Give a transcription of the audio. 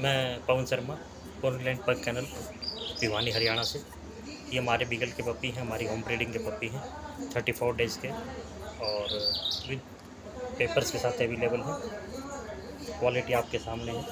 मैं Pawan Sharma Portland pug kennel Bhiwani, Haryana से। ये हमारे बीगल के पपी हैं, हमारी होम ब्रीडिंग के पपी हैं थर्टी फोर डेज़ के। और विद पेपर्स के साथ अवेलेबल हैं। क्वालिटी आपके सामने है।